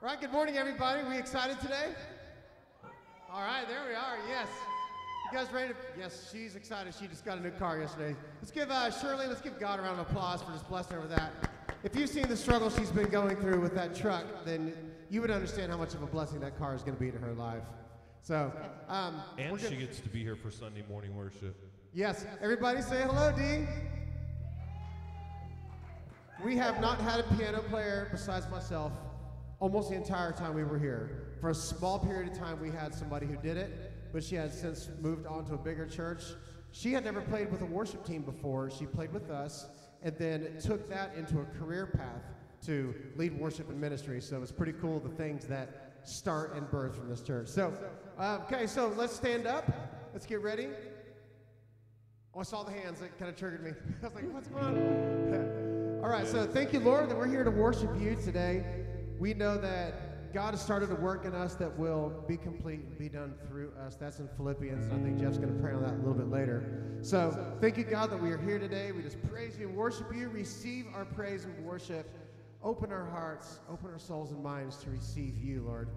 All right, good morning, everybody. We excited today? All right, there we are. Yes. You guys ready to? Yes, she's excited. She just got a new car yesterday. Let's give uh, Shirley, let's give God a round of applause for just blessing her with that. If you've seen the struggle she's been going through with that truck, then you would understand how much of a blessing that car is going to be to her life. So, um, And she gets to be here for Sunday morning worship. Yes, everybody say hello, Dee. We have not had a piano player besides myself almost the entire time we were here. For a small period of time, we had somebody who did it, but she has since moved on to a bigger church. She had never played with a worship team before. She played with us and then took that into a career path to lead worship and ministry. So it's pretty cool the things that start and birth from this church. So, uh, okay, so let's stand up. Let's get ready. Oh, I saw the hands. That kind of triggered me. I was like, what's going on? All right, so thank you, Lord, that we're here to worship you today. We know that God has started a work in us that will be complete and be done through us. That's in Philippians, and I think Jeff's going to pray on that a little bit later. So thank you, God, that we are here today. We just praise you and worship you. Receive our praise and worship. Open our hearts, open our souls and minds to receive you, Lord.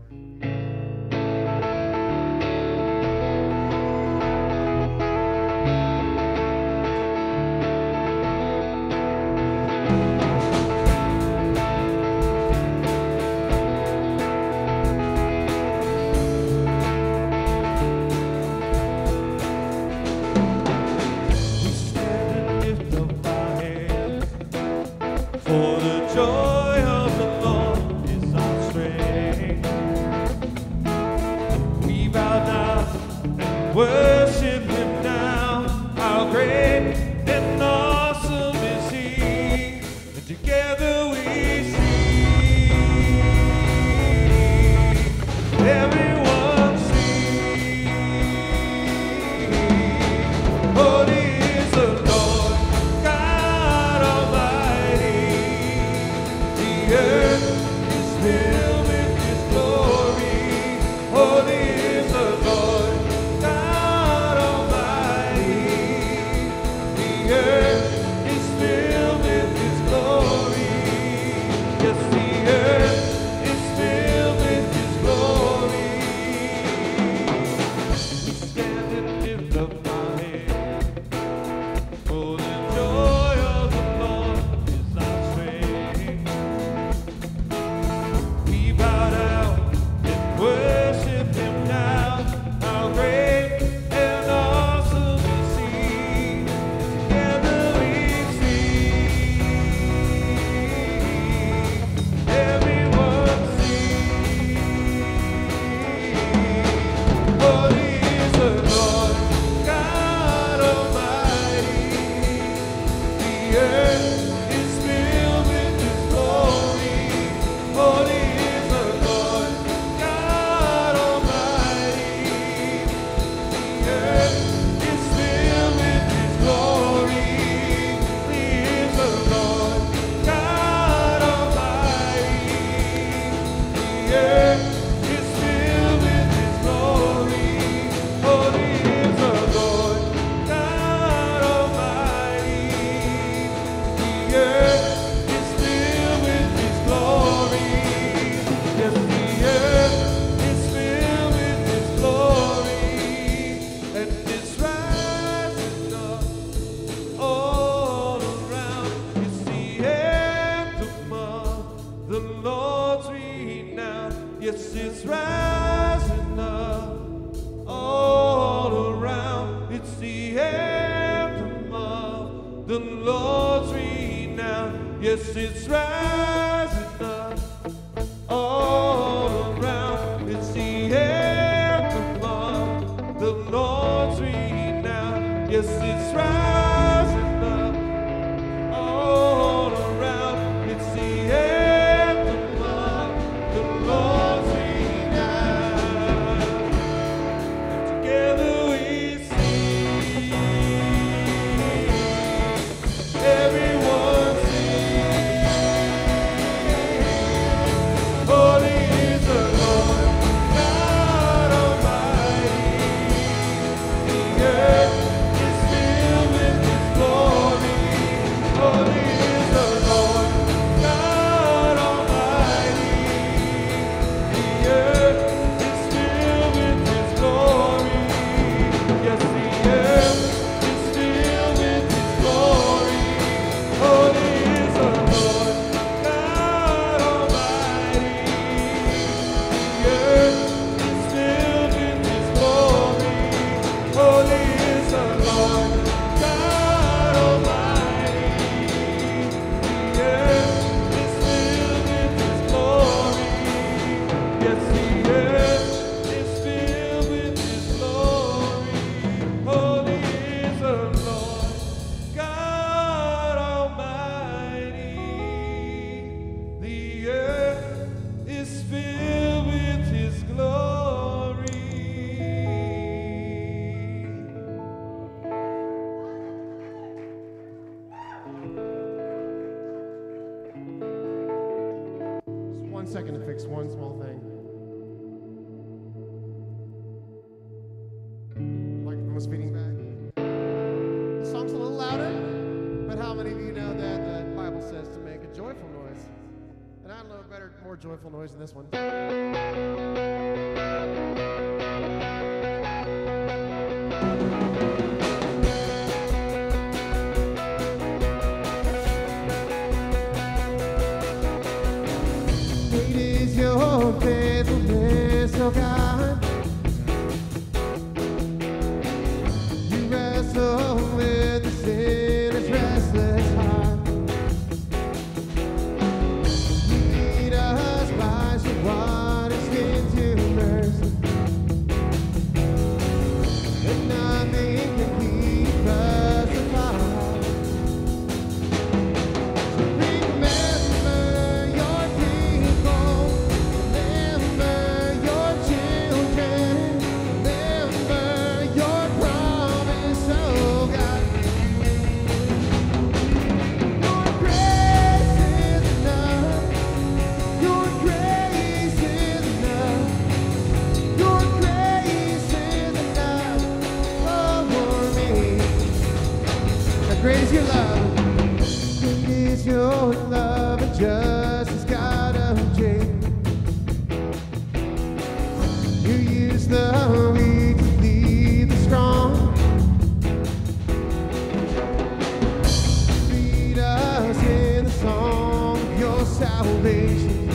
Salvation.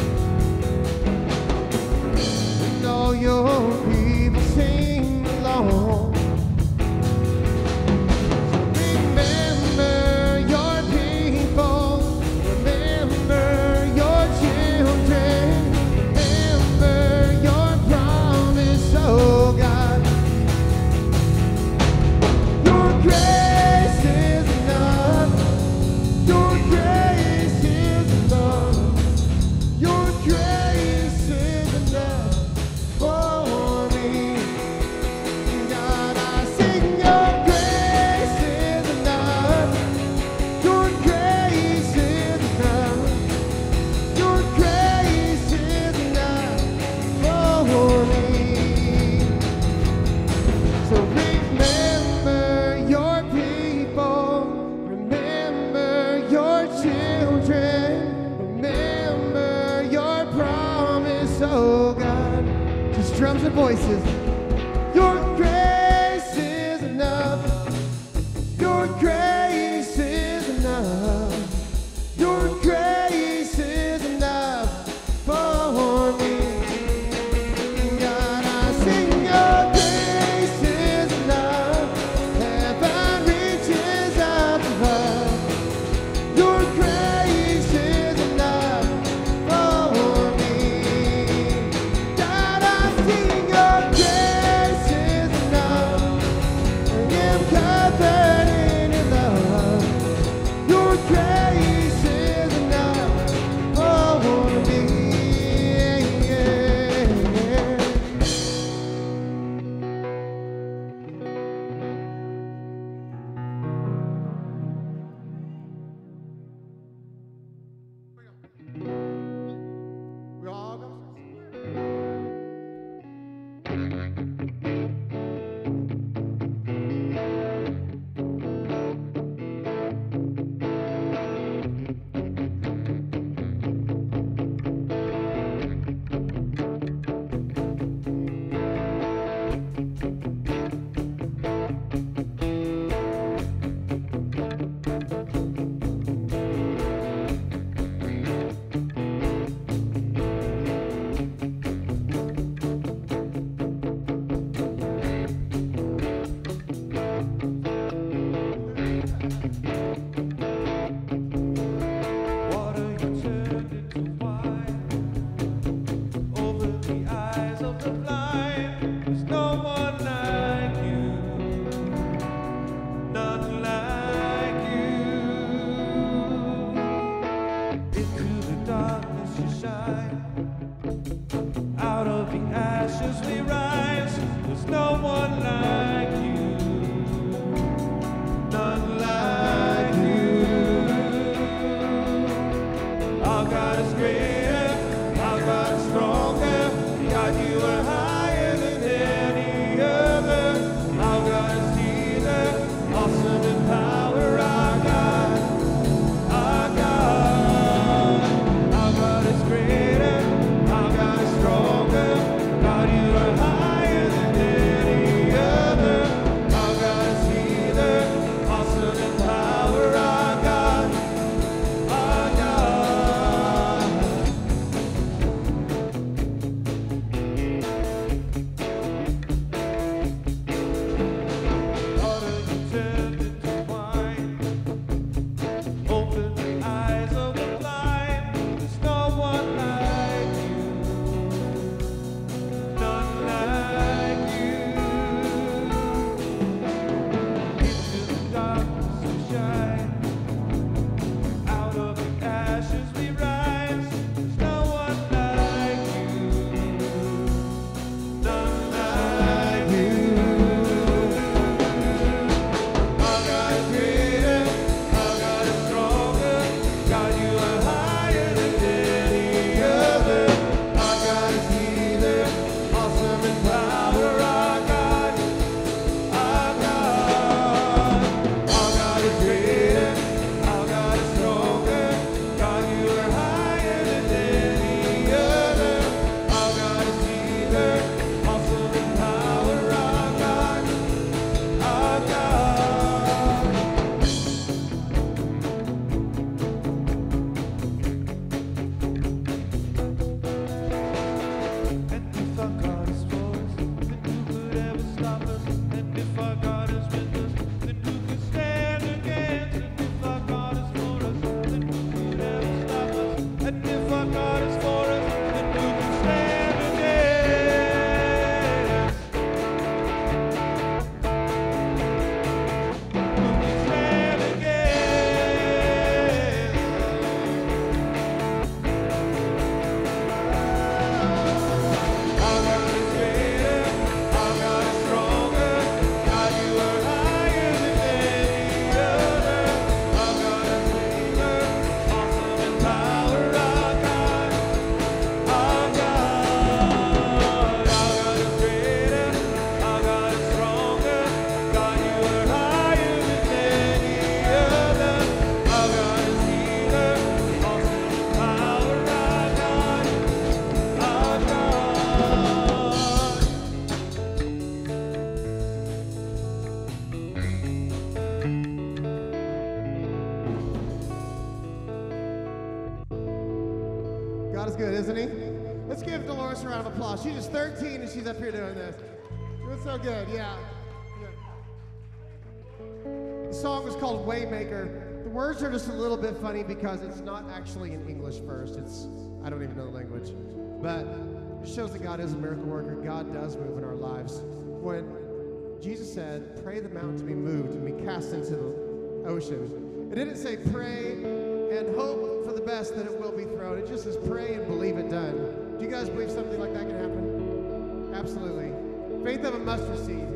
And all your words are just a little bit funny because it's not actually in English first. It's, I don't even know the language. But it shows that God is a miracle worker. God does move in our lives. When Jesus said, pray the mountain to be moved and be cast into the ocean, it didn't say pray and hope for the best that it will be thrown. It just says pray and believe it done. Do you guys believe something like that can happen? Absolutely. Faith of a mustard seed.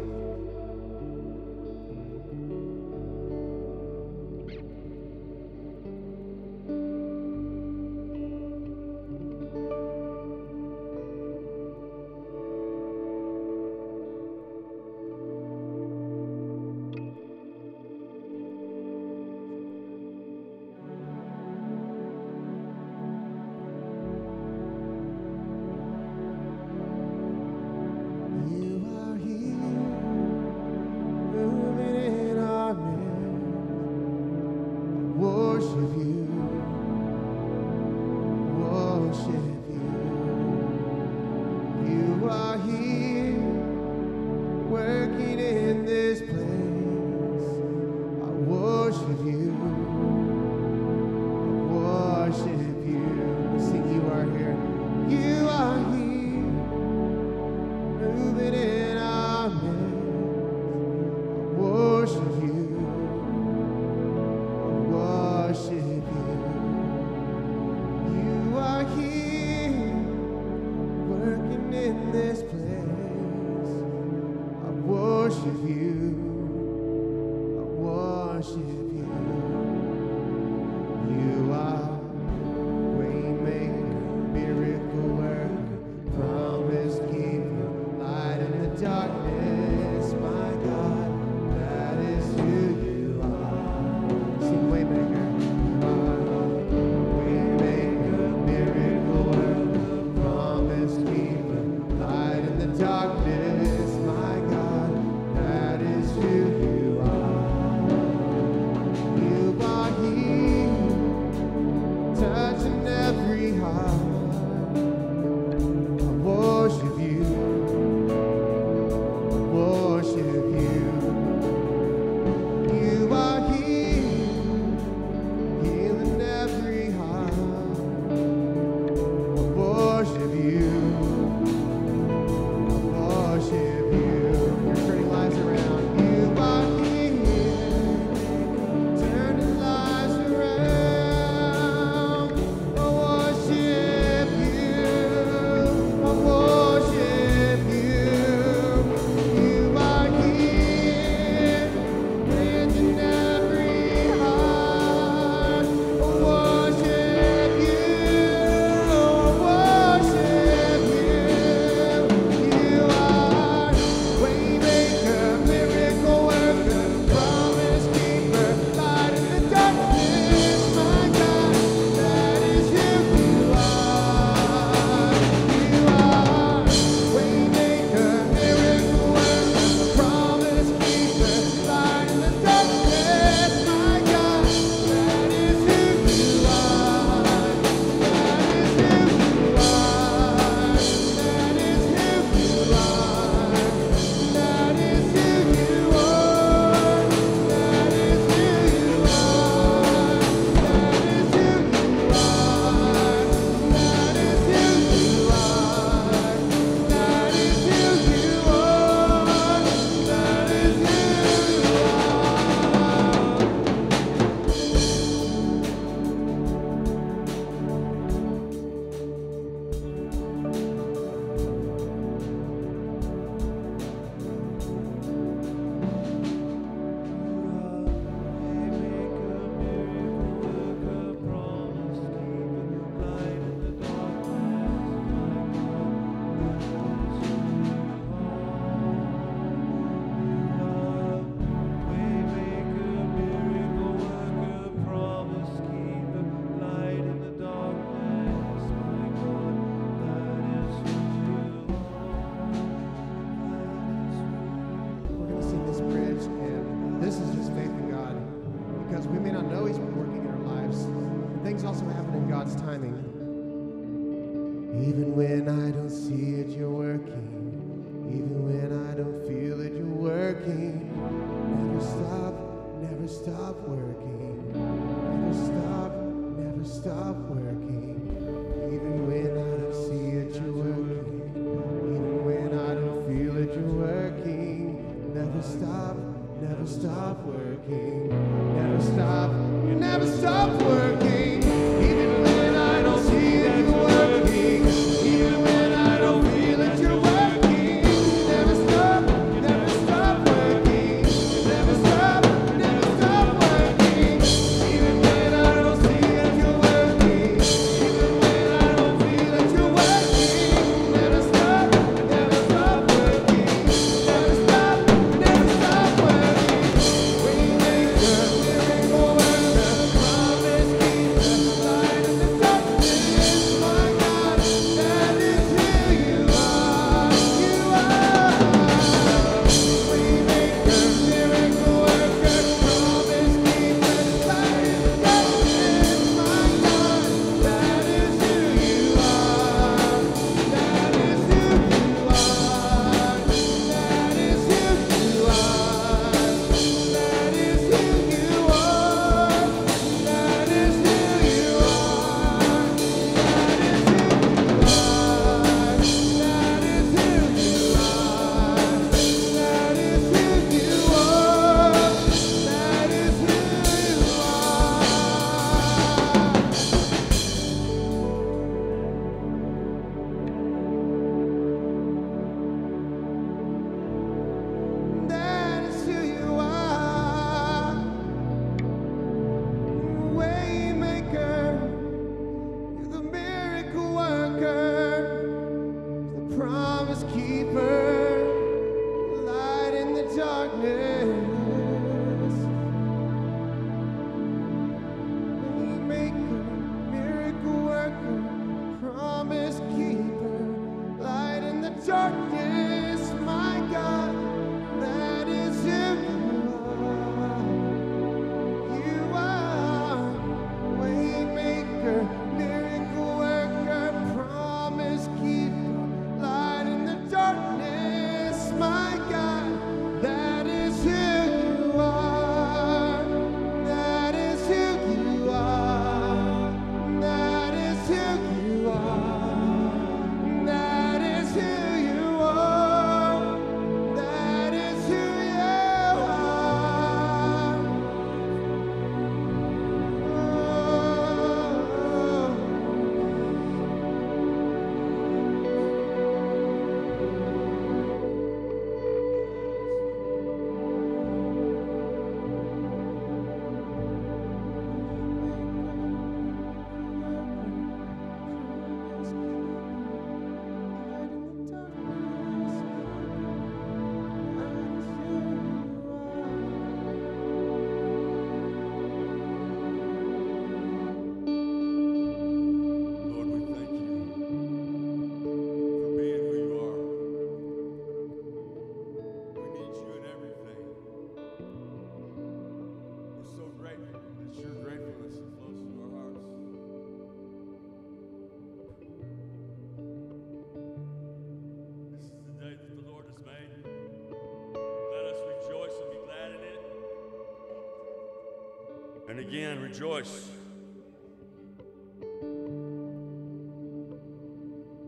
again rejoice.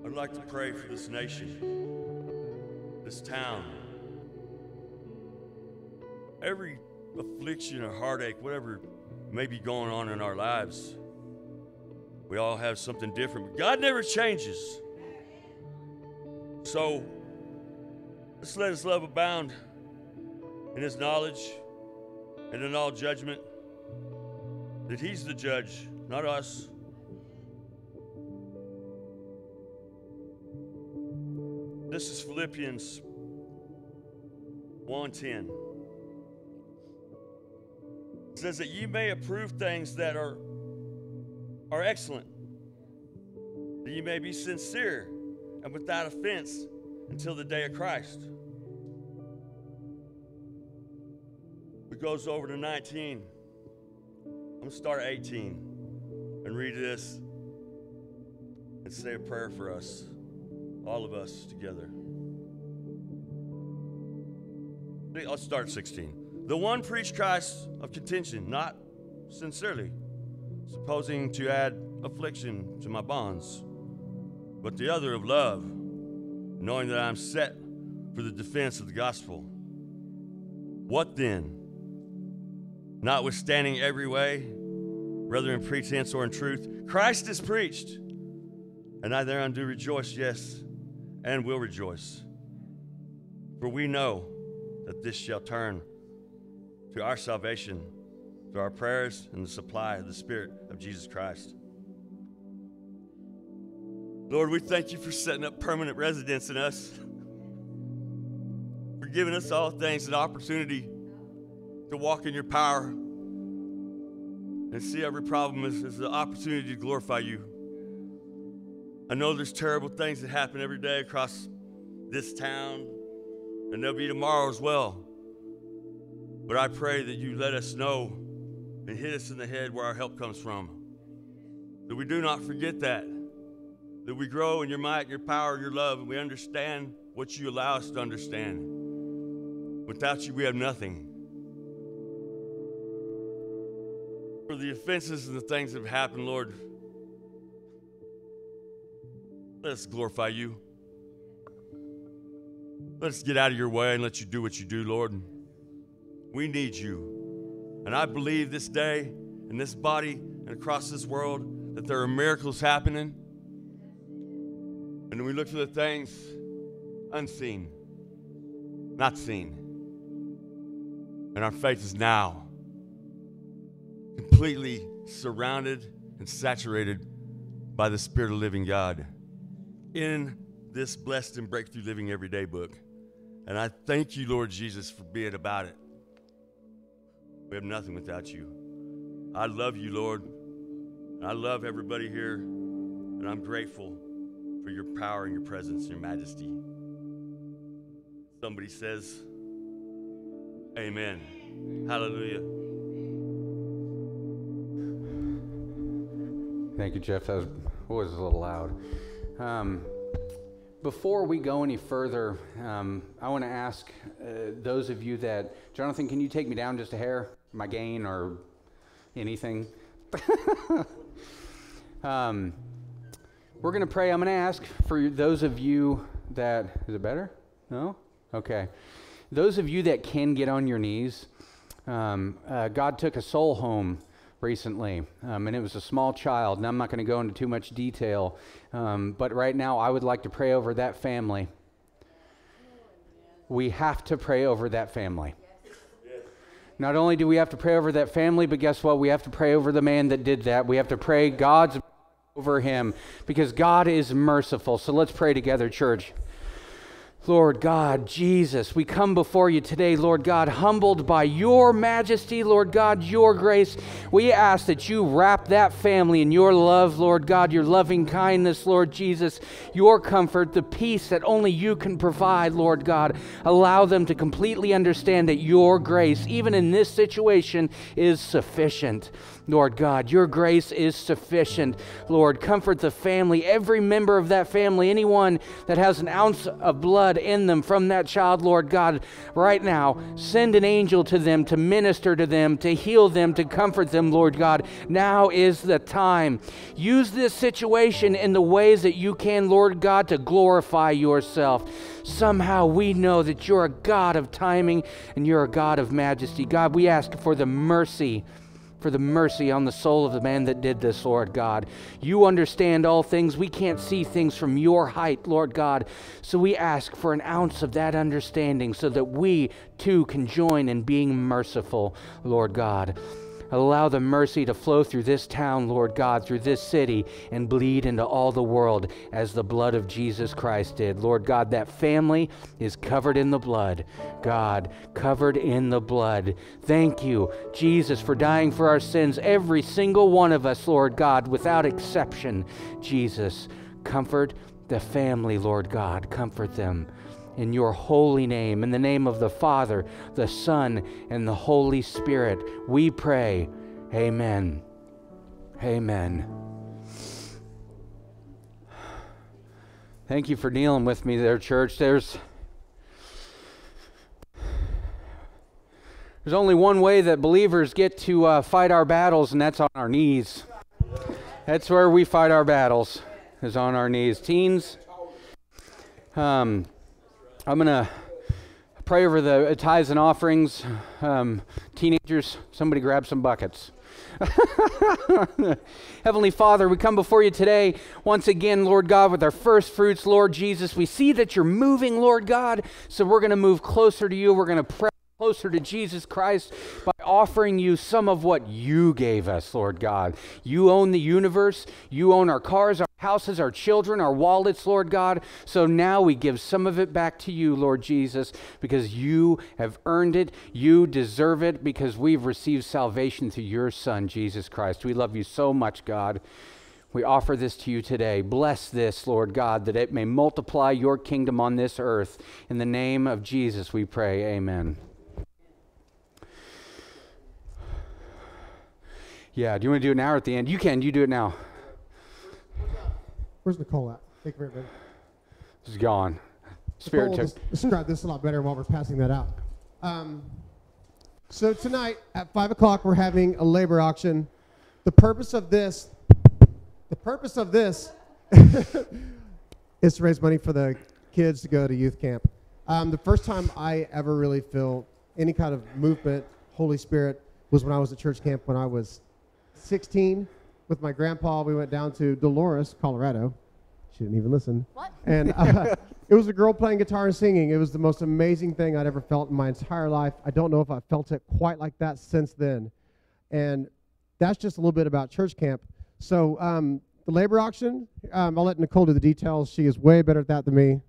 I'd like to pray for this nation, this town. Every affliction or heartache, whatever may be going on in our lives, we all have something different. But God never changes. So let's let His love abound in His knowledge and in all judgment that He's the judge, not us. This is Philippians 1:10. It says that you may approve things that are, are excellent, that you may be sincere and without offense until the day of Christ. It goes over to 19. I'm going to start 18 and read this and say a prayer for us, all of us together. Let's start 16. The one preached Christ of contention, not sincerely, supposing to add affliction to my bonds, but the other of love, knowing that I am set for the defense of the gospel. What then? Notwithstanding every way, whether in pretense or in truth, Christ is preached, and I thereon do rejoice, yes, and will rejoice. For we know that this shall turn to our salvation through our prayers and the supply of the Spirit of Jesus Christ. Lord, we thank you for setting up permanent residence in us, for giving us all things an opportunity to walk in your power and see every problem as, as an opportunity to glorify you. I know there's terrible things that happen every day across this town, and there'll be tomorrow as well. But I pray that you let us know and hit us in the head where our help comes from. That we do not forget that. That we grow in your might, your power, your love, and we understand what you allow us to understand. Without you, we have nothing. For the offenses and the things that have happened, Lord, let us glorify you. Let us get out of your way and let you do what you do, Lord. We need you. And I believe this day in this body and across this world that there are miracles happening. And we look for the things unseen, not seen. And our faith is now completely surrounded and saturated by the Spirit of living God in this blessed and breakthrough living everyday book. And I thank you, Lord Jesus, for being about it. We have nothing without you. I love you, Lord. I love everybody here, and I'm grateful for your power and your presence and your majesty. Somebody says, Amen. Hallelujah. Thank you, Jeff. That was, a little loud. Um, before we go any further, um, I want to ask uh, those of you that, Jonathan, can you take me down just a hair? My gain or anything? um, we're going to pray. I'm going to ask for those of you that, is it better? No? Okay. Those of you that can get on your knees, um, uh, God took a soul home recently, um, and it was a small child. And I'm not going to go into too much detail, um, but right now I would like to pray over that family. We have to pray over that family. Not only do we have to pray over that family, but guess what? We have to pray over the man that did that. We have to pray God's over him because God is merciful. So let's pray together, church. Lord God, Jesus, we come before you today, Lord God, humbled by your majesty, Lord God, your grace. We ask that you wrap that family in your love, Lord God, your loving kindness, Lord Jesus, your comfort, the peace that only you can provide, Lord God. Allow them to completely understand that your grace, even in this situation, is sufficient. Lord God. Your grace is sufficient, Lord. Comfort the family, every member of that family, anyone that has an ounce of blood in them from that child, Lord God. Right now, send an angel to them to minister to them, to heal them, to comfort them, Lord God. Now is the time. Use this situation in the ways that you can, Lord God, to glorify yourself. Somehow we know that you're a God of timing and you're a God of majesty. God, we ask for the mercy for the mercy on the soul of the man that did this, Lord God. You understand all things. We can't see things from your height, Lord God. So we ask for an ounce of that understanding so that we too can join in being merciful, Lord God. Allow the mercy to flow through this town, Lord God, through this city, and bleed into all the world as the blood of Jesus Christ did. Lord God, that family is covered in the blood. God, covered in the blood. Thank you, Jesus, for dying for our sins, every single one of us, Lord God, without exception. Jesus, comfort the family, Lord God. Comfort them in your holy name, in the name of the Father, the Son, and the Holy Spirit, we pray. Amen. Amen. Thank you for dealing with me there, church. There's There's only one way that believers get to uh, fight our battles, and that's on our knees. That's where we fight our battles, is on our knees. Teens, um, I'm going to pray over the tithes and offerings. Um, teenagers, somebody grab some buckets. Heavenly Father, we come before you today once again, Lord God, with our first fruits, Lord Jesus. We see that you're moving, Lord God, so we're going to move closer to you. We're going to pray closer to Jesus Christ by offering you some of what you gave us, Lord God. You own the universe, you own our cars, our houses, our children, our wallets, Lord God. So now we give some of it back to you, Lord Jesus, because you have earned it. You deserve it because we've received salvation through your Son, Jesus Christ. We love you so much, God. We offer this to you today. Bless this, Lord God, that it may multiply your kingdom on this earth. In the name of Jesus, we pray. Amen. Yeah, do you want to do it now or at the end? You can. You do it now. Where's Nicole at? Thank you very much. She's gone. Spirit Nicole took. describe this a lot better while we're passing that out. Um, so tonight at five o'clock we're having a labor auction. The purpose of this, the purpose of this, is to raise money for the kids to go to youth camp. Um, the first time I ever really feel any kind of movement, Holy Spirit, was when I was at church camp when I was 16 with my grandpa. We went down to Dolores, Colorado. She didn't even listen. What? And uh, it was a girl playing guitar and singing. It was the most amazing thing I'd ever felt in my entire life. I don't know if I've felt it quite like that since then. And that's just a little bit about church camp. So um, the labor auction, um, I'll let Nicole do the details. She is way better at that than me.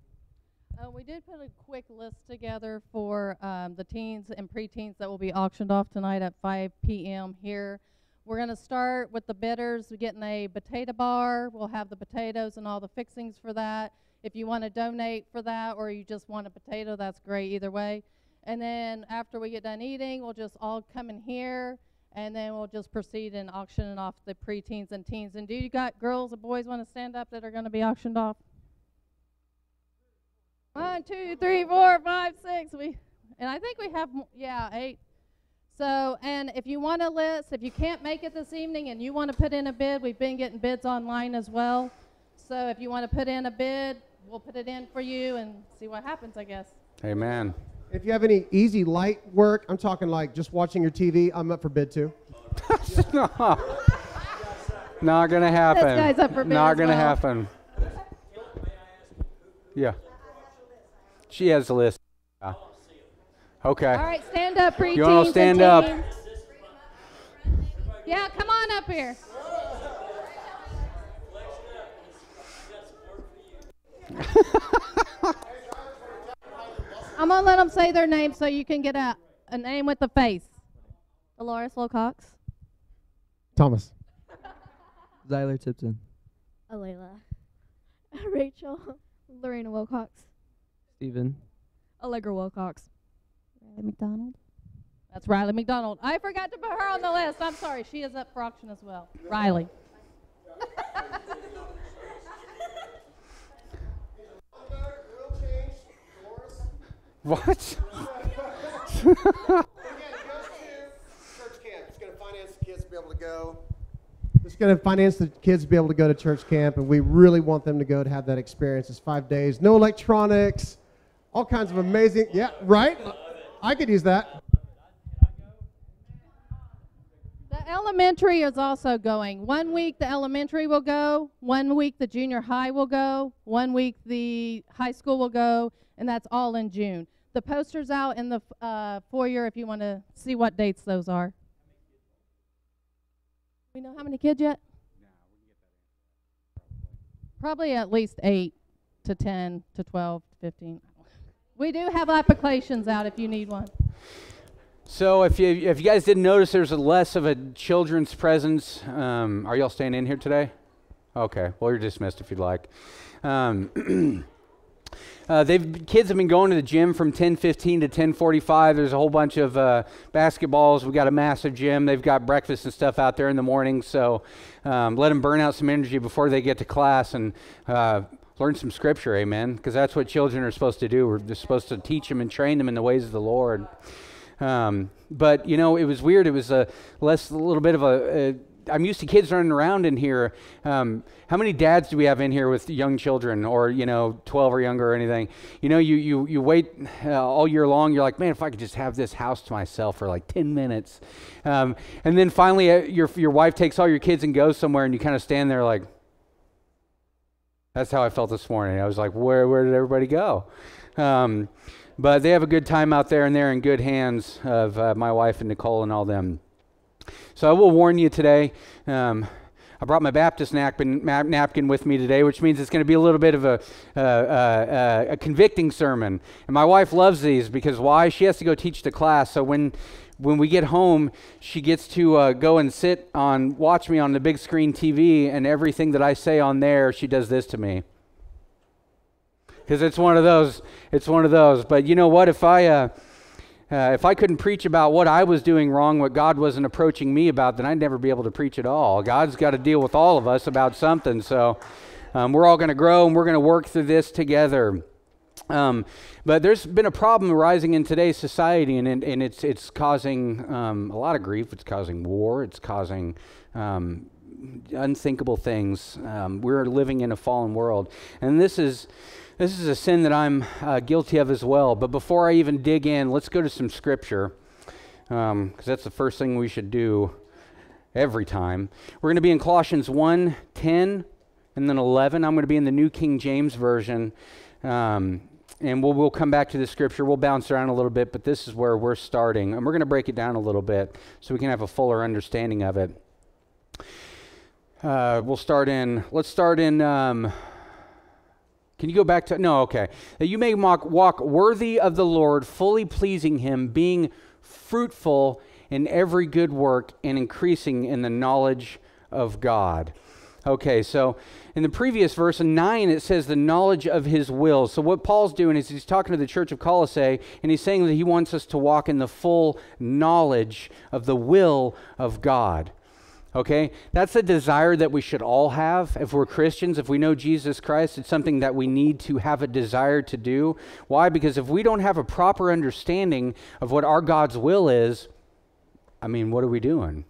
Uh, we did put a quick list together for um, the teens and preteens that will be auctioned off tonight at 5 p.m. here. We're going to start with the bidders. We're getting a potato bar. We'll have the potatoes and all the fixings for that. If you want to donate for that or you just want a potato, that's great either way. And then after we get done eating, we'll just all come in here and then we'll just proceed in auctioning off the preteens and teens. And do you got girls or boys want to stand up that are going to be auctioned off? One, two, three, four, five, six. We, and I think we have, yeah, eight. So, and if you want a list, if you can't make it this evening and you want to put in a bid, we've been getting bids online as well. So if you want to put in a bid, we'll put it in for you and see what happens, I guess. Amen. If you have any easy, light work, I'm talking like just watching your TV, I'm up for bid too. Not gonna happen. guy's up for bid Not as gonna well. happen. Yeah. She has a list. Yeah. Okay. All right, stand up, preteens. You wanna and stand up? teens. Yeah, come on up here. I'm gonna let them say their name so you can get a, a name with the face. Dolores Wilcox. Thomas. Zyler Tipton. Alayla. Rachel. Lorena Wilcox. Steven. Allegra Wilcox. Riley McDonald. That's Riley McDonald. I forgot to put her on the list. I'm sorry. She is up for auction as well. Riley. What? church camp. It's going to finance the kids to be able to go. It's going to finance the kids to be able to go to church camp, and we really want them to go to have that experience. It's five days, no electronics, all kinds of amazing. Yeah, right. I could use that. The elementary is also going. One week the elementary will go, one week the junior high will go, one week the high school will go, and that's all in June. The poster's out in the uh, foyer if you want to see what dates those are. We know how many kids yet? Probably at least eight to 10 to 12 to 15. We do have applications out if you need one. So if you if you guys didn't notice, there's less of a children's presence. Um, are y'all staying in here today? Okay. Well, you're dismissed if you'd like. Um, Uh, they've kids have been going to the gym from 10:15 to 10:45. There's a whole bunch of uh, basketballs. We've got a massive gym. They've got breakfast and stuff out there in the morning. So um, let them burn out some energy before they get to class. And uh, learn some scripture, amen, because that's what children are supposed to do. We're supposed to teach them and train them in the ways of the Lord. Um, but you know, it was weird. It was a less, a little bit of a. a I'm used to kids running around in here. Um, how many dads do we have in here with young children, or you know, 12 or younger, or anything? You know, you you you wait uh, all year long. You're like, man, if I could just have this house to myself for like 10 minutes, um, and then finally, uh, your your wife takes all your kids and goes somewhere, and you kind of stand there like. That's how I felt this morning. I was like, where where did everybody go? Um, but they have a good time out there, and they're in good hands of uh, my wife and Nicole and all them. So I will warn you today. Um, I brought my Baptist napkin, napkin with me today, which means it's going to be a little bit of a, uh, uh, a convicting sermon. And my wife loves these because why? She has to go teach the class. So when when we get home, she gets to uh, go and sit on, watch me on the big screen TV, and everything that I say on there, she does this to me. Because it's one of those, it's one of those. But you know what? If I, uh, uh, if I couldn't preach about what I was doing wrong, what God wasn't approaching me about, then I'd never be able to preach at all. God's got to deal with all of us about something. So um, we're all going to grow and we're going to work through this together. Um, but there's been a problem arising in today's society, and, and it's, it's causing um, a lot of grief. It's causing war. It's causing um, unthinkable things. Um, we're living in a fallen world. And this is, this is a sin that I'm uh, guilty of as well. But before I even dig in, let's go to some scripture, because um, that's the first thing we should do every time. We're going to be in Colossians 1 10 and then 11. I'm going to be in the New King James Version. Um, and we'll, we'll come back to the scripture. We'll bounce around a little bit, but this is where we're starting. And we're going to break it down a little bit so we can have a fuller understanding of it. Uh, we'll start in, let's start in, um, can you go back to, no, okay. That you may walk, walk worthy of the Lord, fully pleasing him, being fruitful in every good work and increasing in the knowledge of God. Okay, so in the previous verse, in 9, it says the knowledge of his will. So, what Paul's doing is he's talking to the church of Colossae, and he's saying that he wants us to walk in the full knowledge of the will of God. Okay? That's a desire that we should all have. If we're Christians, if we know Jesus Christ, it's something that we need to have a desire to do. Why? Because if we don't have a proper understanding of what our God's will is, I mean, what are we doing?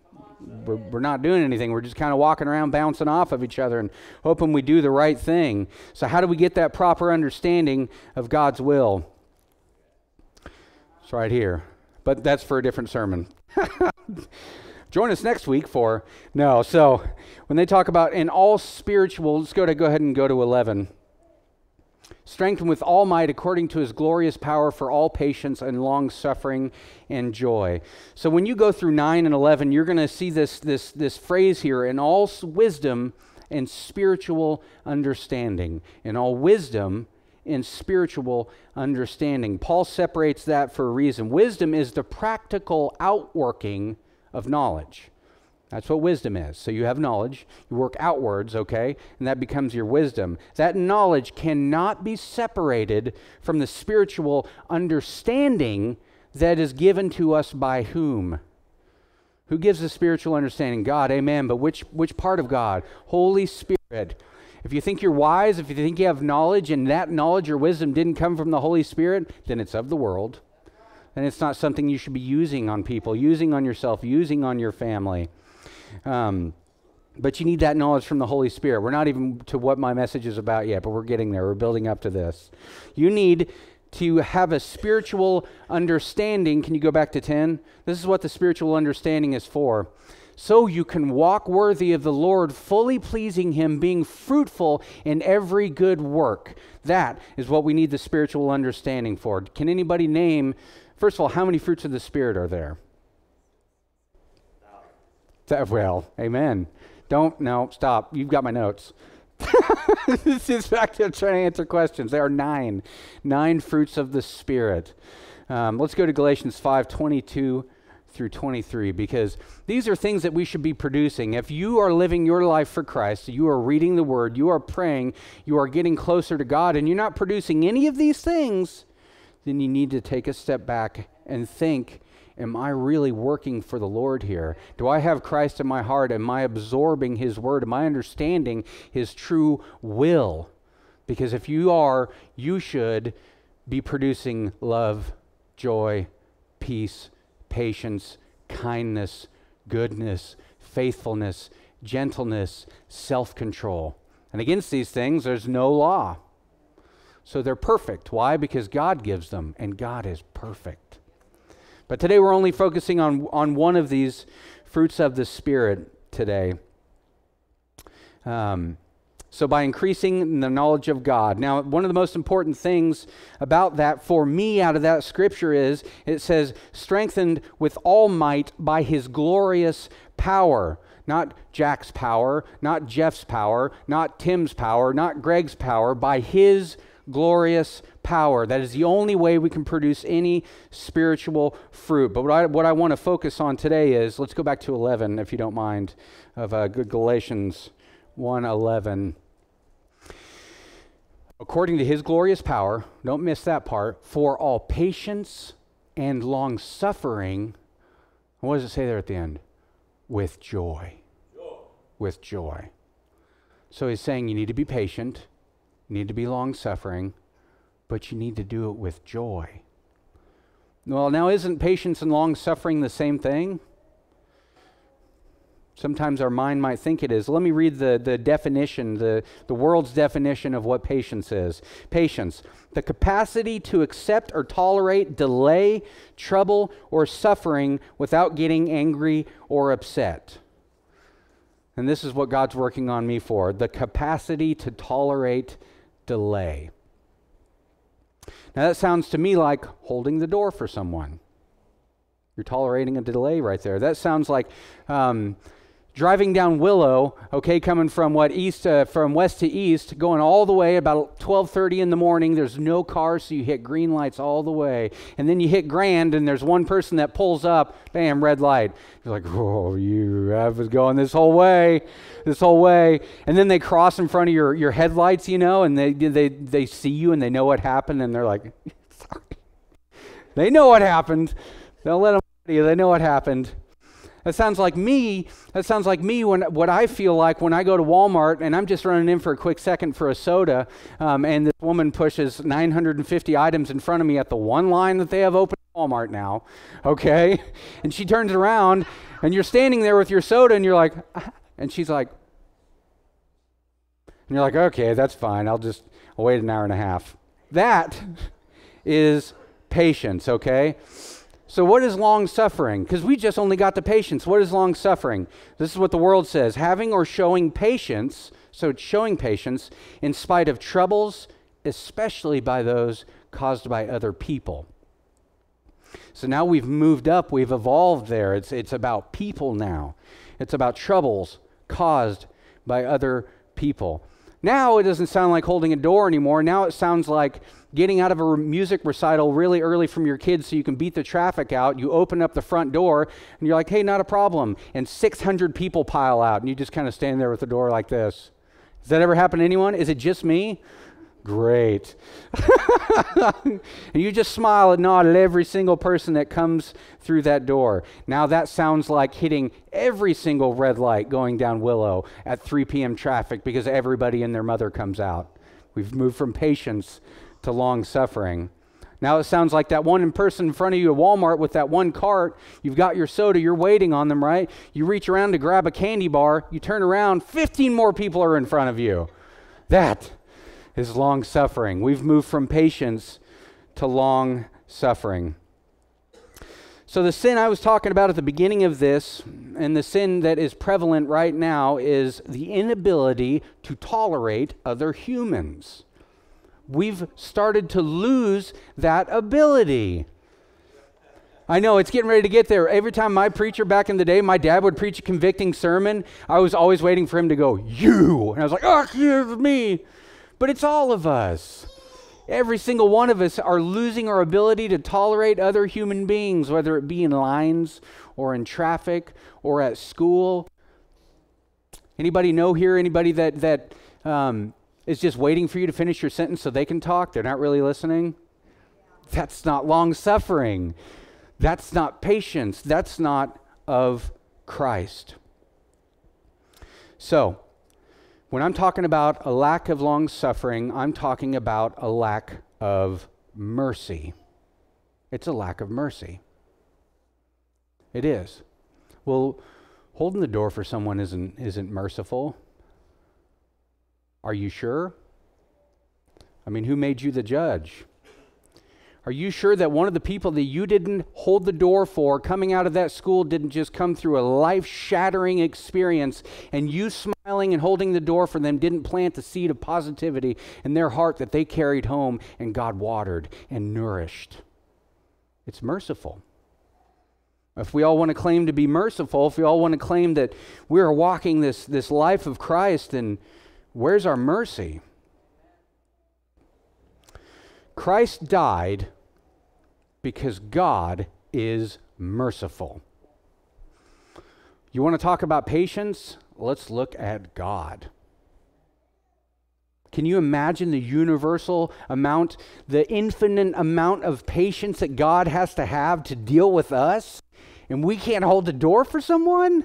We're, we're not doing anything. We're just kind of walking around bouncing off of each other and hoping we do the right thing. So, how do we get that proper understanding of God's will? It's right here. But that's for a different sermon. Join us next week for no. So, when they talk about in all spiritual, let's go to go ahead and go to 11 strengthened with all might according to his glorious power for all patience and long suffering and joy. So when you go through 9 and 11, you're going to see this, this, this phrase here in all wisdom and spiritual understanding. In all wisdom and spiritual understanding. Paul separates that for a reason. Wisdom is the practical outworking of knowledge. That's what wisdom is. So you have knowledge, you work outwards, okay, and that becomes your wisdom. That knowledge cannot be separated from the spiritual understanding that is given to us by whom? Who gives the spiritual understanding? God, amen. But which, which part of God? Holy Spirit. If you think you're wise, if you think you have knowledge, and that knowledge or wisdom didn't come from the Holy Spirit, then it's of the world. And it's not something you should be using on people, using on yourself, using on your family. Um, but you need that knowledge from the Holy Spirit. We're not even to what my message is about yet, but we're getting there. We're building up to this. You need to have a spiritual understanding. Can you go back to 10? This is what the spiritual understanding is for. So you can walk worthy of the Lord, fully pleasing Him, being fruitful in every good work. That is what we need the spiritual understanding for. Can anybody name, first of all, how many fruits of the Spirit are there? That, well, amen. Don't, no, stop. You've got my notes. this is back to trying to answer questions. There are nine, nine fruits of the Spirit. Um, let's go to Galatians 5 22 through 23 because these are things that we should be producing. If you are living your life for Christ, you are reading the Word, you are praying, you are getting closer to God, and you're not producing any of these things, then you need to take a step back and think Am I really working for the Lord here? Do I have Christ in my heart? Am I absorbing His word? Am I understanding His true will? Because if you are, you should be producing love, joy, peace, patience, kindness, goodness, faithfulness, gentleness, self control. And against these things, there's no law. So they're perfect. Why? Because God gives them, and God is perfect. But today we're only focusing on, on one of these fruits of the Spirit today. Um, so, by increasing the knowledge of God. Now, one of the most important things about that for me out of that scripture is it says, strengthened with all might by his glorious power. Not Jack's power, not Jeff's power, not Tim's power, not Greg's power, by his glorious power. That is the only way we can produce any spiritual fruit. But what I, what I want to focus on today is let's go back to 11, if you don't mind, of uh, Galatians 1 11 according to his glorious power, don't miss that part, for all patience and long suffering. What does it say there at the end? With joy. joy. With joy. So he's saying you need to be patient, you need to be long suffering, but you need to do it with joy. Well, now, isn't patience and long suffering the same thing? Sometimes our mind might think it is. Let me read the, the definition, the, the world's definition of what patience is. Patience, the capacity to accept or tolerate delay, trouble, or suffering without getting angry or upset. And this is what God's working on me for the capacity to tolerate delay. Now, that sounds to me like holding the door for someone. You're tolerating a delay right there. That sounds like um, driving down Willow, okay, coming from what east uh, from west to east, going all the way about 12:30 in the morning. There's no cars, so you hit green lights all the way, and then you hit Grand, and there's one person that pulls up, bam, red light. You're like, oh, you I was going this whole way, this whole way, and then they cross in front of your your headlights, you know, and they they they see you and they know what happened, and they're like, sorry, they know what happened. Don't let them. They know what happened. That sounds like me. That sounds like me when what I feel like when I go to Walmart and I'm just running in for a quick second for a soda, um, and this woman pushes 950 items in front of me at the one line that they have open at Walmart now, okay? And she turns around, and you're standing there with your soda, and you're like, ah, and she's like, and you're like, okay, that's fine. I'll just I'll wait an hour and a half. That is patience, okay? So, what is long suffering? Because we just only got the patience. What is long suffering? This is what the world says having or showing patience. So, it's showing patience in spite of troubles, especially by those caused by other people. So now we've moved up, we've evolved there. It's, it's about people now, it's about troubles caused by other people. Now it doesn't sound like holding a door anymore. Now it sounds like getting out of a music recital really early from your kids so you can beat the traffic out. You open up the front door and you're like, hey, not a problem. And 600 people pile out and you just kind of stand there with the door like this. Does that ever happen to anyone? Is it just me? Great. and you just smile and nod at every single person that comes through that door. Now that sounds like hitting every single red light going down Willow at 3 p.m. traffic because everybody and their mother comes out. We've moved from patience to long suffering. Now it sounds like that one person in front of you at Walmart with that one cart. You've got your soda, you're waiting on them, right? You reach around to grab a candy bar, you turn around, 15 more people are in front of you. That is long suffering. We've moved from patience to long suffering. So, the sin I was talking about at the beginning of this, and the sin that is prevalent right now, is the inability to tolerate other humans. We've started to lose that ability. I know it's getting ready to get there. Every time my preacher back in the day, my dad would preach a convicting sermon, I was always waiting for him to go, You. And I was like, Oh, here's me but it's all of us. Every single one of us are losing our ability to tolerate other human beings, whether it be in lines or in traffic or at school. Anybody know here? Anybody that that um, is just waiting for you to finish your sentence so they can talk? They're not really listening. That's not long suffering. That's not patience. That's not of Christ. So, When I'm talking about a lack of long suffering, I'm talking about a lack of mercy. It's a lack of mercy. It is. Well, holding the door for someone isn't, isn't merciful. Are you sure? I mean, who made you the judge? Are you sure that one of the people that you didn't hold the door for coming out of that school didn't just come through a life shattering experience and you smiling and holding the door for them didn't plant the seed of positivity in their heart that they carried home and God watered and nourished? It's merciful. If we all want to claim to be merciful, if we all want to claim that we're walking this, this life of Christ, then where's our mercy? Christ died because God is merciful. You want to talk about patience? Let's look at God. Can you imagine the universal amount, the infinite amount of patience that God has to have to deal with us? And we can't hold the door for someone?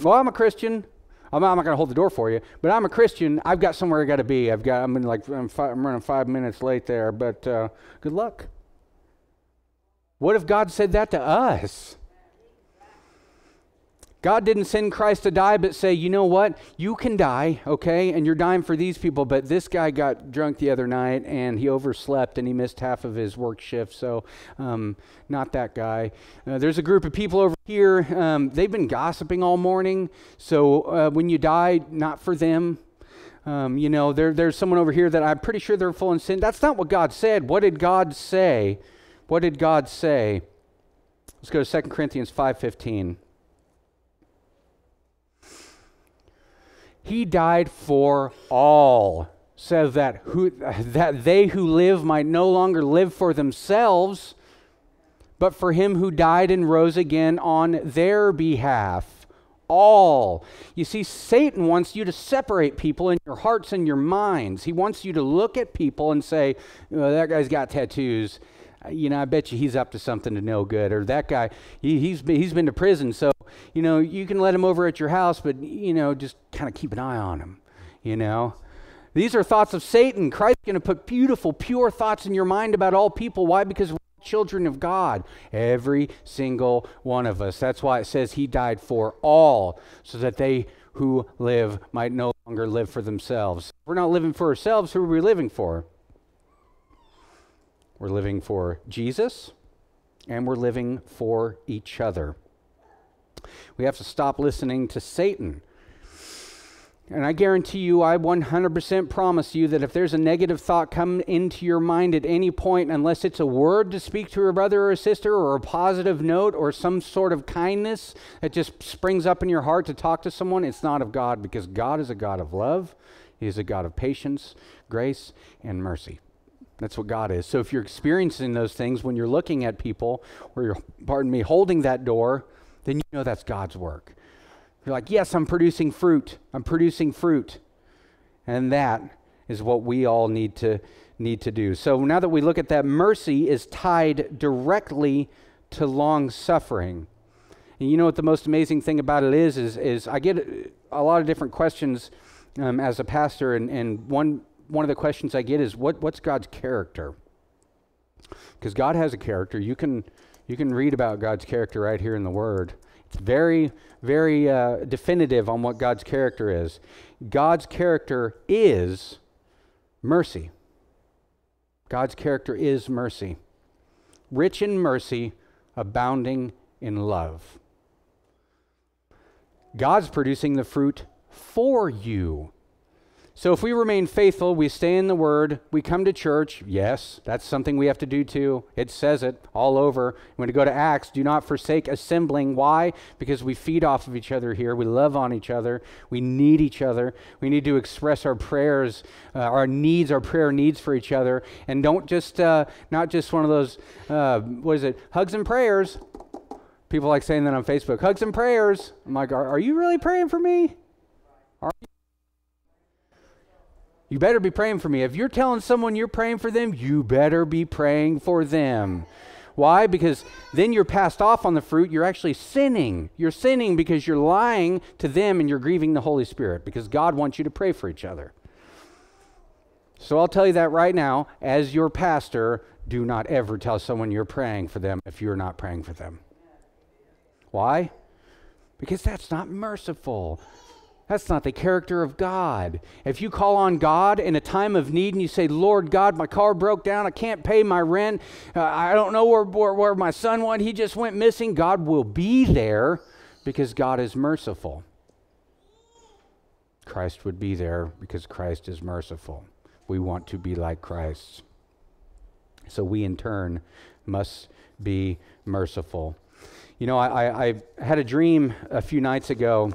Well, I'm a Christian. I'm not, going to hold the door for you, but I'm a Christian. I've got somewhere I got to be. I've got. I'm like I'm, five, I'm running five minutes late there, but uh, good luck. What if God said that to us? God didn't send Christ to die, but say, you know what? You can die, okay? And you're dying for these people, but this guy got drunk the other night and he overslept and he missed half of his work shift, so um, not that guy. Uh, there's a group of people over here. Um, they've been gossiping all morning, so uh, when you die, not for them. Um, you know, there, there's someone over here that I'm pretty sure they're full in sin. That's not what God said. What did God say? What did God say? Let's go to 2 Corinthians 5:15. He died for all, so that who that they who live might no longer live for themselves, but for him who died and rose again on their behalf. All. You see, Satan wants you to separate people in your hearts and your minds. He wants you to look at people and say, oh, that guy's got tattoos you know, I bet you he's up to something to no good. Or that guy, he, he's, been, he's been to prison. So, you know, you can let him over at your house, but, you know, just kind of keep an eye on him, you know. These are thoughts of Satan. Christ's going to put beautiful, pure thoughts in your mind about all people. Why? Because we're children of God. Every single one of us. That's why it says he died for all, so that they who live might no longer live for themselves. We're not living for ourselves. Who are we living for? We're living for Jesus and we're living for each other. We have to stop listening to Satan. And I guarantee you, I 100% promise you that if there's a negative thought come into your mind at any point, unless it's a word to speak to a brother or a sister, or a positive note, or some sort of kindness that just springs up in your heart to talk to someone, it's not of God because God is a God of love. He is a God of patience, grace, and mercy. That's what God is. So if you're experiencing those things when you're looking at people, or you're, pardon me, holding that door, then you know that's God's work. You're like, yes, I'm producing fruit. I'm producing fruit. And that is what we all need to need to do. So now that we look at that, mercy is tied directly to long suffering. And you know what the most amazing thing about it is, is, is I get a lot of different questions um, as a pastor, and, and one one of the questions I get is what, what's God's character? Because God has a character. You can, you can read about God's character right here in the Word. It's very, very uh, definitive on what God's character is. God's character is mercy. God's character is mercy. Rich in mercy, abounding in love. God's producing the fruit for you. So if we remain faithful, we stay in the Word, we come to church, yes, that's something we have to do too. It says it all over. When we go to Acts, do not forsake assembling. Why? Because we feed off of each other here. We love on each other. We need each other. We need to express our prayers, uh, our needs, our prayer needs for each other. And don't just, uh, not just one of those, uh, what is it, hugs and prayers. People like saying that on Facebook, hugs and prayers. I'm like, are, are you really praying for me? Are you? You better be praying for me. If you're telling someone you're praying for them, you better be praying for them. Why? Because then you're passed off on the fruit. You're actually sinning. You're sinning because you're lying to them and you're grieving the Holy Spirit because God wants you to pray for each other. So I'll tell you that right now. As your pastor, do not ever tell someone you're praying for them if you're not praying for them. Why? Because that's not merciful. That's not the character of God. If you call on God in a time of need and you say, Lord God, my car broke down, I can't pay my rent, uh, I don't know where, where, where my son went, he just went missing, God will be there because God is merciful. Christ would be there because Christ is merciful. We want to be like Christ. So we, in turn, must be merciful. You know, I, I, I had a dream a few nights ago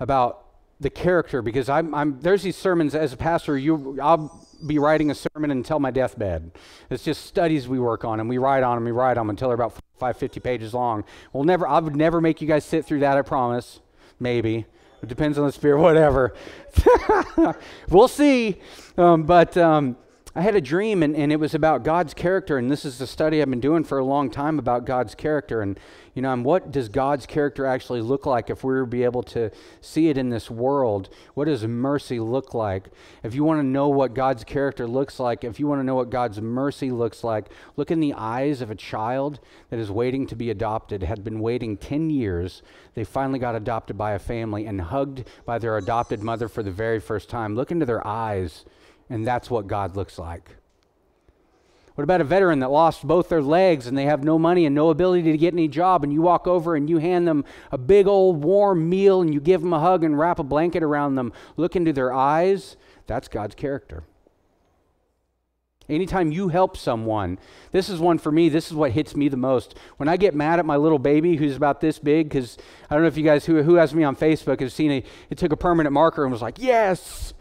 about the character because I'm, I'm, there's these sermons as a pastor you i'll be writing a sermon until my deathbed. It's just studies we work on and we write on them we write on them until they're about 550 pages long. We'll never i would never make you guys sit through that i promise. Maybe. It depends on the spirit whatever. We'll see. Um, but um, I had a dream, and, and it was about God's character. And this is the study I've been doing for a long time about God's character. And, you know, and what does God's character actually look like if we were to be able to see it in this world? What does mercy look like? If you want to know what God's character looks like, if you want to know what God's mercy looks like, look in the eyes of a child that is waiting to be adopted, had been waiting 10 years. They finally got adopted by a family and hugged by their adopted mother for the very first time. Look into their eyes and that's what God looks like. What about a veteran that lost both their legs and they have no money and no ability to get any job, and you walk over and you hand them a big old warm meal and you give them a hug and wrap a blanket around them? Look into their eyes. That's God's character. Anytime you help someone, this is one for me, this is what hits me the most. When I get mad at my little baby who's about this big, because I don't know if you guys who, who has me on Facebook has seen it, it took a permanent marker and was like, yes,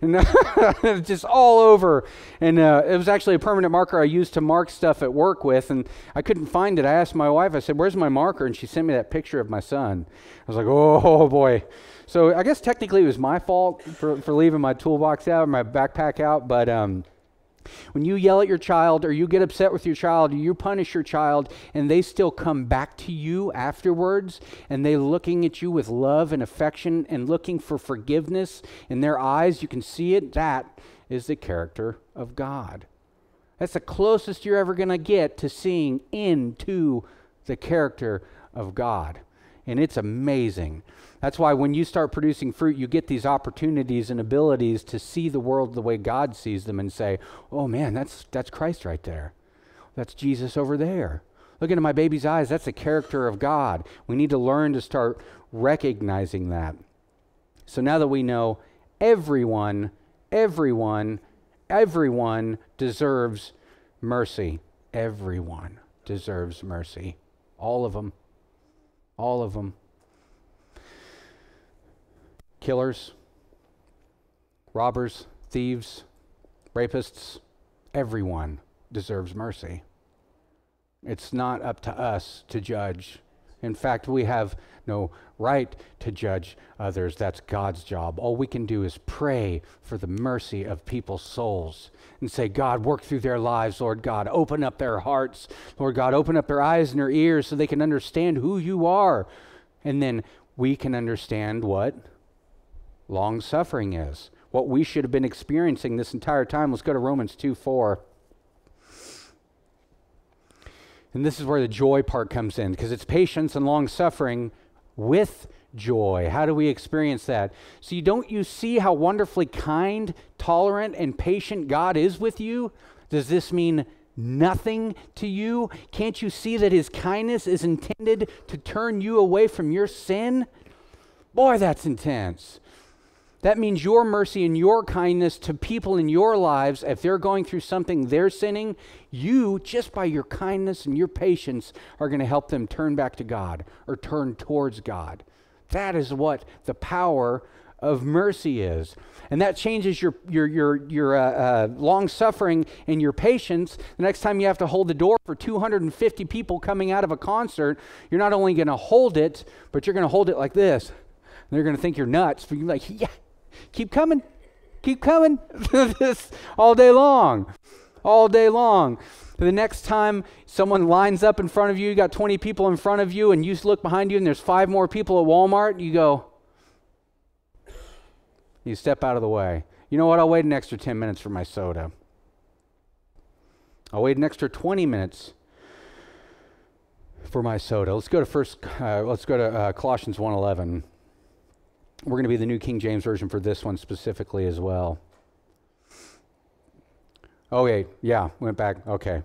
and just all over. And uh, it was actually a permanent marker I used to mark stuff at work with, and I couldn't find it. I asked my wife, I said, Where's my marker? And she sent me that picture of my son. I was like, Oh boy. So I guess technically it was my fault for, for leaving my toolbox out, my backpack out, but. Um, when you yell at your child or you get upset with your child or you punish your child and they still come back to you afterwards and they looking at you with love and affection and looking for forgiveness in their eyes, you can see it. That is the character of God. That's the closest you're ever going to get to seeing into the character of God. And it's amazing. That's why when you start producing fruit, you get these opportunities and abilities to see the world the way God sees them and say, oh man, that's, that's Christ right there. That's Jesus over there. Look into my baby's eyes. That's the character of God. We need to learn to start recognizing that. So now that we know everyone, everyone, everyone deserves mercy. Everyone deserves mercy. All of them. All of them killers, robbers, thieves, rapists, everyone deserves mercy. It's not up to us to judge. In fact, we have no right to judge others. That's God's job. All we can do is pray for the mercy of people's souls and say, God, work through their lives, Lord God. Open up their hearts, Lord God. Open up their eyes and their ears so they can understand who you are. And then we can understand what? Long suffering is. What we should have been experiencing this entire time. Let's go to Romans 2 4. And this is where the joy part comes in because it's patience and long suffering with joy. How do we experience that? So, you don't you see how wonderfully kind, tolerant, and patient God is with you? Does this mean nothing to you? Can't you see that his kindness is intended to turn you away from your sin? Boy, that's intense. That means your mercy and your kindness to people in your lives, if they're going through something they're sinning, you, just by your kindness and your patience, are going to help them turn back to God or turn towards God. That is what the power of mercy is. And that changes your, your, your, your uh, uh, long suffering and your patience. The next time you have to hold the door for 250 people coming out of a concert, you're not only going to hold it, but you're going to hold it like this. And they're going to think you're nuts. But you're like, yeah, Keep coming. Keep coming. this all day long. all day long. The next time someone lines up in front of you, you got 20 people in front of you, and you look behind you and there's five more people at Walmart, you go, you step out of the way. You know what? I'll wait an extra 10 minutes for my soda. I'll wait an extra 20 minutes for my soda. Let's go to first. Uh, let's go to uh, Colossians 1:11. We're going to be the New King James version for this one specifically as well. Oh wait, yeah, went back. Okay,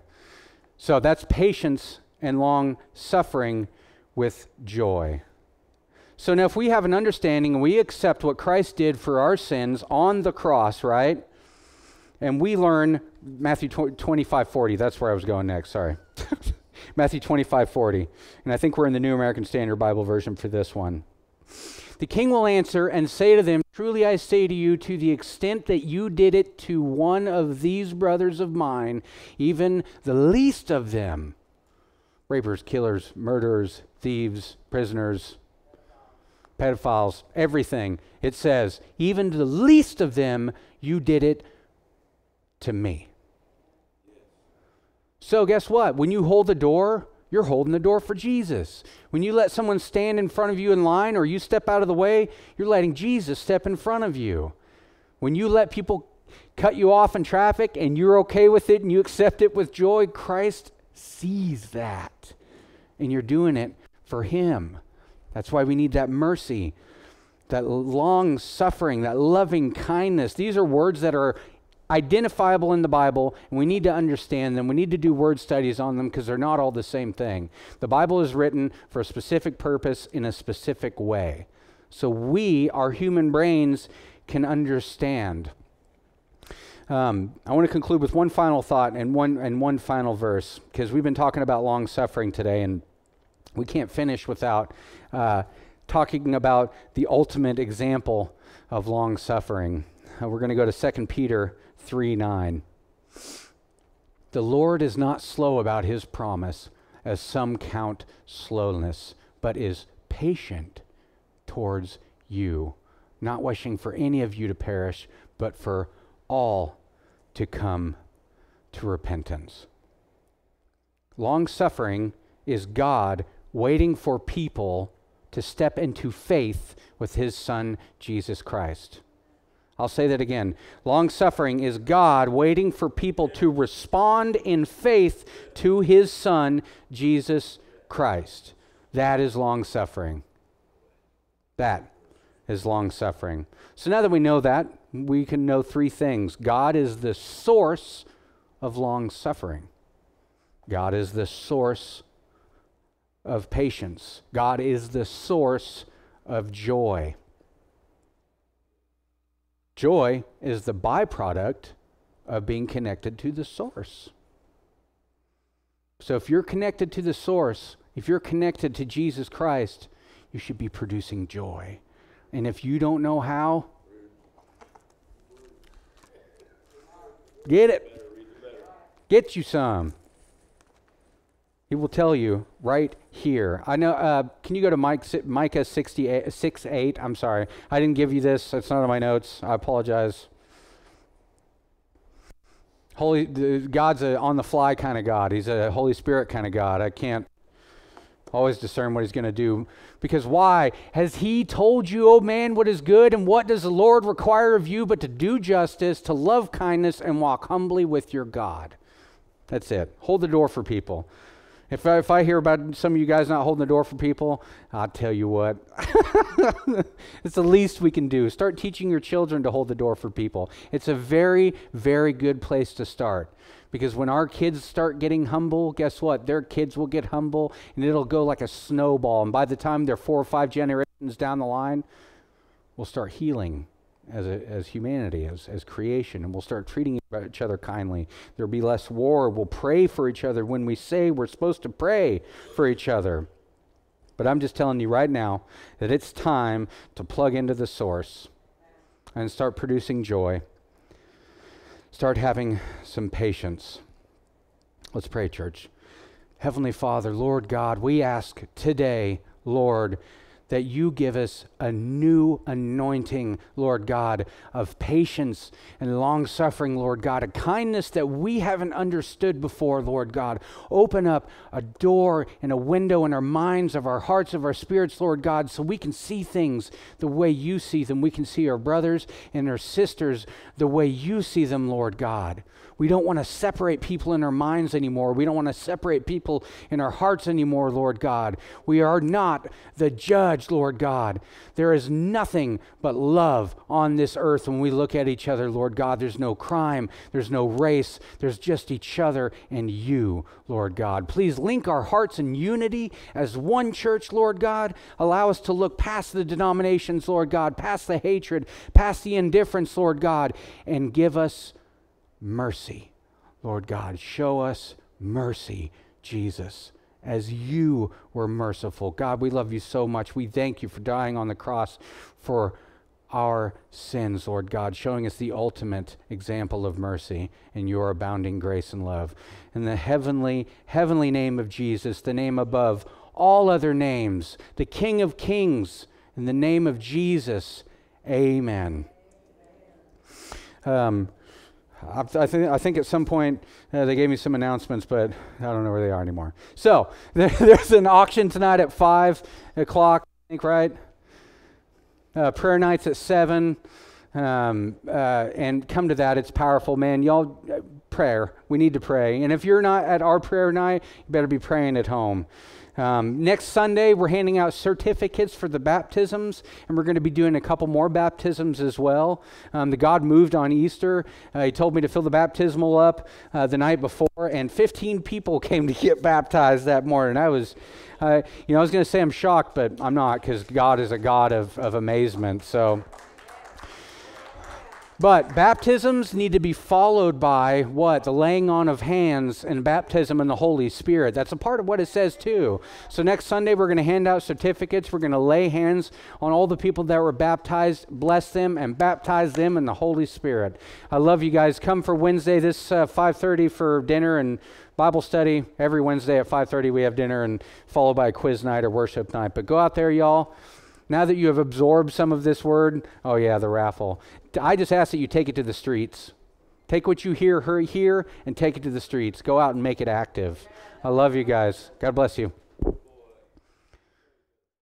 so that's patience and long suffering with joy. So now, if we have an understanding and we accept what Christ did for our sins on the cross, right? And we learn Matthew 25 40. That's where I was going next. Sorry. Matthew 25 40. And I think we're in the New American Standard Bible version for this one. The king will answer and say to them, Truly I say to you, to the extent that you did it to one of these brothers of mine, even the least of them, rapers, killers, murderers, thieves, prisoners, pedophiles, everything, it says, even to the least of them, you did it to me. So, guess what? When you hold the door, you're holding the door for Jesus. When you let someone stand in front of you in line or you step out of the way, you're letting Jesus step in front of you. When you let people cut you off in traffic and you're okay with it and you accept it with joy, Christ sees that. And you're doing it for Him. That's why we need that mercy, that long suffering, that loving kindness. These are words that are identifiable in the Bible, and we need to understand them. We need to do word studies on them because they're not all the same thing. The Bible is written for a specific purpose in a specific way. So we, our human brains, can understand. Um, I want to conclude with one final thought and one and one final verse because we've been talking about long suffering today, and we can't finish without uh, talking about the ultimate example of long suffering. Uh, we're going to go to 2 Peter 3 9. The Lord is not slow about his promise, as some count slowness, but is patient towards you, not wishing for any of you to perish, but for all to come to repentance. Long suffering is God waiting for people to step into faith with his son, Jesus Christ. I'll say that again. Long suffering is God waiting for people to respond in faith to his Son, Jesus Christ. That is long suffering. That is long suffering. So now that we know that, we can know three things God is the source of long suffering, God is the source of patience, God is the source of joy. Joy is the byproduct of being connected to the source. So if you're connected to the source, if you're connected to Jesus Christ, you should be producing joy. And if you don't know how, get it. Get you some. He will tell you right here. I know. Uh, can you go to Mike, Micah 68, 6 8? I'm sorry. I didn't give you this. It's not on my notes. I apologize. Holy, God's a on the fly kind of God. He's a Holy Spirit kind of God. I can't always discern what He's going to do. Because why? Has He told you, oh man, what is good? And what does the Lord require of you but to do justice, to love kindness, and walk humbly with your God? That's it. Hold the door for people. If I, if I hear about some of you guys not holding the door for people, I'll tell you what. it's the least we can do. Start teaching your children to hold the door for people. It's a very, very good place to start. Because when our kids start getting humble, guess what? Their kids will get humble and it'll go like a snowball. And by the time they're four or five generations down the line, we'll start healing as, a, as humanity, as, as creation, and we'll start treating each other kindly. There'll be less war. We'll pray for each other when we say we're supposed to pray for each other. But I'm just telling you right now that it's time to plug into the source and start producing joy. Start having some patience. Let's pray, church. Heavenly Father, Lord God, we ask today, Lord, that you give us a new anointing, Lord God, of patience and long suffering, Lord God, a kindness that we haven't understood before, Lord God. Open up a door and a window in our minds, of our hearts, of our spirits, Lord God, so we can see things the way you see them. We can see our brothers and our sisters the way you see them, Lord God. We don't want to separate people in our minds anymore. We don't want to separate people in our hearts anymore, Lord God. We are not the judge, Lord God. There is nothing but love on this earth when we look at each other, Lord God. There's no crime, there's no race, there's just each other and you, Lord God. Please link our hearts in unity as one church, Lord God. Allow us to look past the denominations, Lord God, past the hatred, past the indifference, Lord God, and give us mercy, Lord God. Show us mercy, Jesus, as you were merciful. God, we love you so much. We thank you for dying on the cross for our sins, Lord God, showing us the ultimate example of mercy in your abounding grace and love. In the heavenly, heavenly name of Jesus, the name above all other names, the King of kings, in the name of Jesus, amen. Um, I, think, I think at some point uh, they gave me some announcements, but I don't know where they are anymore. So there, there's an auction tonight at 5 o'clock, I think, right? Uh, prayer nights at 7. Um, uh, and come to that. It's powerful, man. Y'all, uh, prayer. We need to pray. And if you're not at our prayer night, you better be praying at home. Um, next Sunday, we're handing out certificates for the baptisms, and we're going to be doing a couple more baptisms as well. Um, the God moved on Easter. Uh, he told me to fill the baptismal up uh, the night before, and 15 people came to get baptized that morning. I was, uh, you know, I was going to say I'm shocked, but I'm not because God is a God of, of amazement. So. But baptisms need to be followed by what? The laying on of hands and baptism in the Holy Spirit. That's a part of what it says too. So next Sunday, we're going to hand out certificates. We're going to lay hands on all the people that were baptized, bless them, and baptize them in the Holy Spirit. I love you guys. Come for Wednesday, this uh, 5.30 for dinner and Bible study. Every Wednesday at 5.30, we have dinner and followed by a quiz night or worship night. But go out there, y'all. Now that you have absorbed some of this word, oh yeah, the raffle. I just ask that you take it to the streets. Take what you hear here and take it to the streets. Go out and make it active. I love you guys. God bless you.